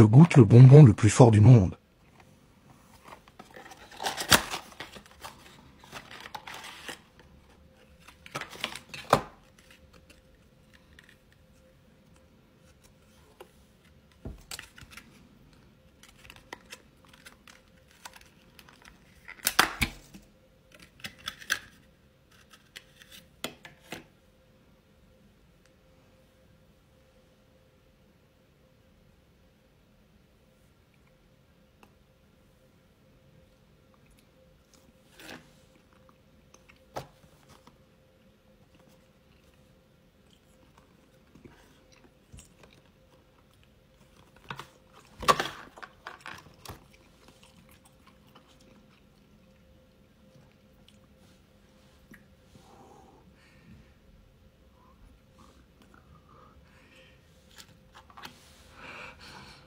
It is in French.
Je goûte le bonbon le plus fort du monde.